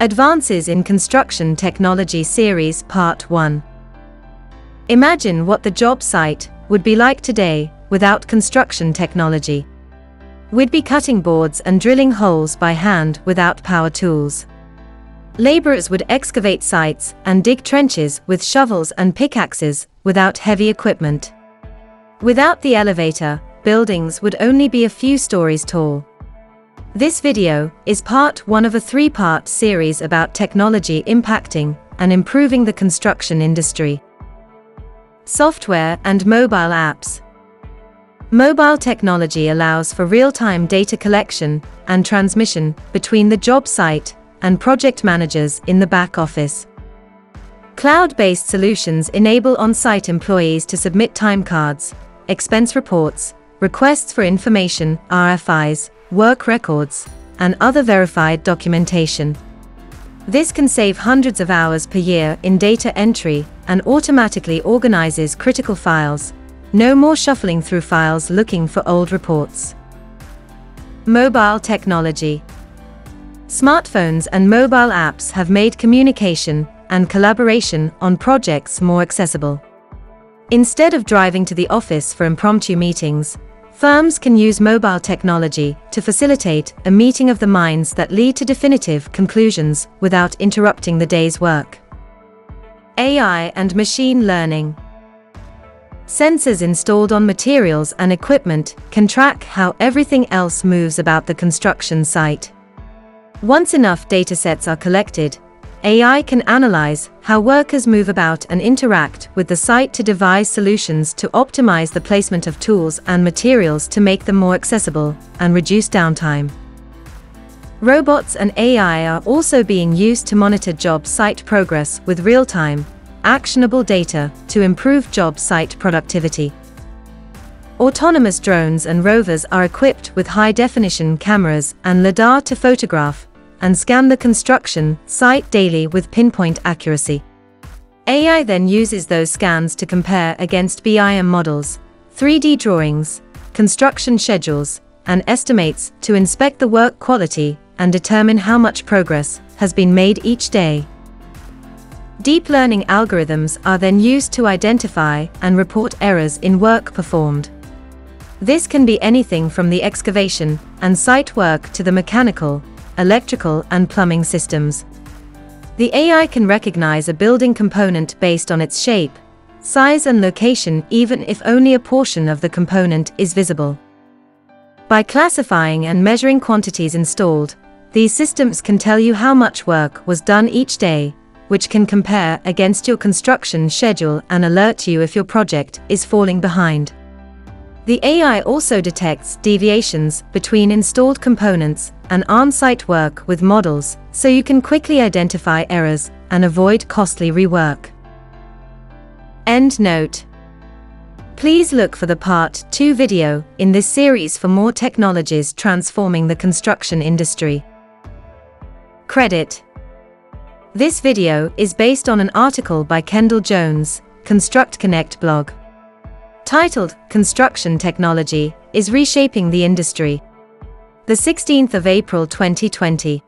Advances in Construction Technology Series Part 1 Imagine what the job site would be like today without construction technology. We'd be cutting boards and drilling holes by hand without power tools. Laborers would excavate sites and dig trenches with shovels and pickaxes without heavy equipment. Without the elevator, buildings would only be a few stories tall. This video is part one of a three-part series about technology impacting and improving the construction industry. Software and mobile apps. Mobile technology allows for real-time data collection and transmission between the job site and project managers in the back office. Cloud-based solutions enable on-site employees to submit time cards, expense reports, requests for information, RFIs, work records, and other verified documentation. This can save hundreds of hours per year in data entry and automatically organizes critical files. No more shuffling through files looking for old reports. Mobile technology. Smartphones and mobile apps have made communication and collaboration on projects more accessible. Instead of driving to the office for impromptu meetings, Firms can use mobile technology to facilitate a meeting of the minds that lead to definitive conclusions without interrupting the day's work. AI and machine learning. Sensors installed on materials and equipment can track how everything else moves about the construction site. Once enough datasets are collected, AI can analyze how workers move about and interact with the site to devise solutions to optimize the placement of tools and materials to make them more accessible and reduce downtime. Robots and AI are also being used to monitor job site progress with real-time, actionable data to improve job site productivity. Autonomous drones and rovers are equipped with high-definition cameras and LiDAR to photograph and scan the construction site daily with pinpoint accuracy. AI then uses those scans to compare against BIM models, 3D drawings, construction schedules, and estimates to inspect the work quality and determine how much progress has been made each day. Deep learning algorithms are then used to identify and report errors in work performed. This can be anything from the excavation and site work to the mechanical, electrical and plumbing systems. The AI can recognize a building component based on its shape, size and location even if only a portion of the component is visible. By classifying and measuring quantities installed, these systems can tell you how much work was done each day, which can compare against your construction schedule and alert you if your project is falling behind. The AI also detects deviations between installed components and on-site work with models, so you can quickly identify errors and avoid costly rework. End note. Please look for the Part 2 video in this series for more technologies transforming the construction industry. Credit This video is based on an article by Kendall Jones, Construct Connect blog titled Construction Technology is Reshaping the Industry. The 16th of April 2020.